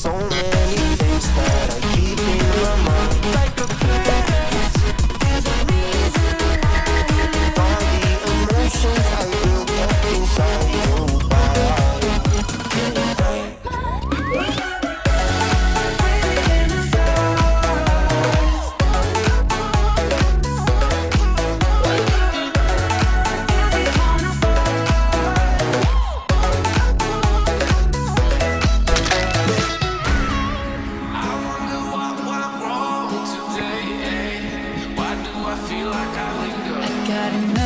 soul. today. Eh? Why do I feel like I linger? I